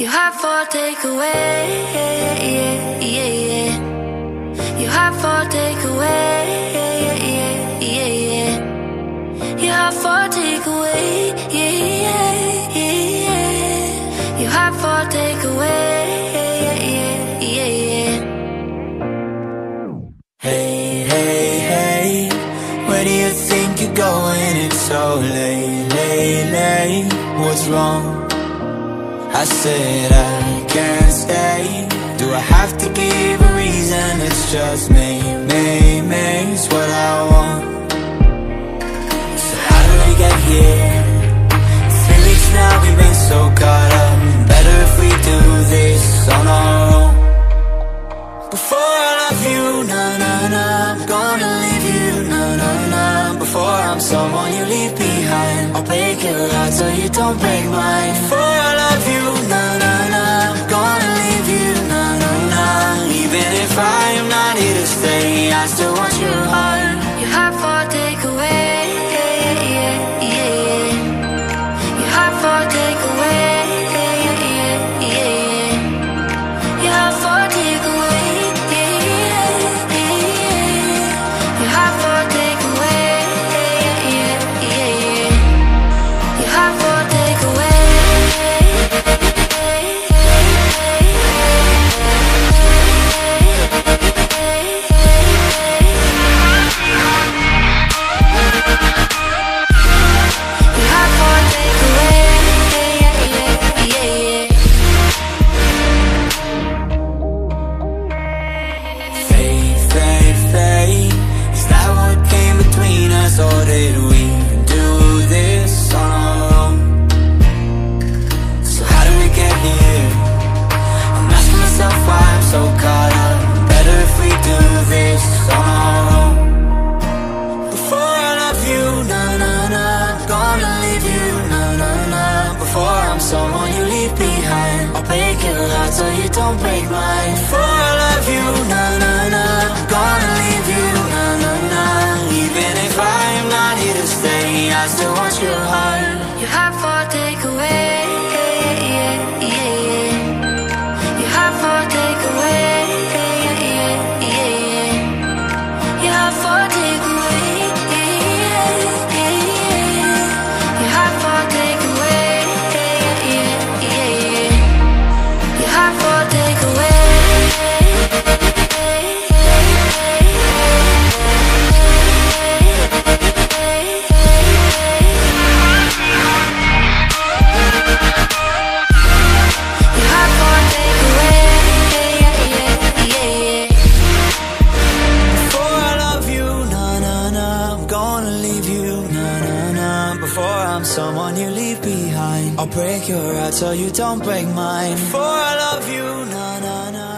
You have for takeaway, yeah, yeah, yeah. You have for takeaway, yeah, yeah, yeah. You have for takeaway, yeah, yeah, yeah. Yeah, yeah, yeah. Hey, hey, hey, where do you think you're going? It's so late, late, late. What's wrong? I said I can't stay. Do I have to give a reason? It's just me, me, me. It's what I want. So how did we get here? Three weeks now, we've been so caught up. Better if we do this on our own. Before I love you, na na na, I'm gonna leave you, na na na. Before I'm someone you leave behind, I'll break your heart so you don't break mine. Before I you, na or did we do this on our own? So how did we get here? I'm asking myself why I'm so caught up. Better if we do this on our own. Before I love you, na na na, I'm gonna leave you, na na na. Before I'm someone you leave behind, I'll break your heart so you don't break mine. Before I love you, na, leave you, na na na. Before I'm someone you leave behind, I'll break your heart so you don't break mine. Before I love you, na na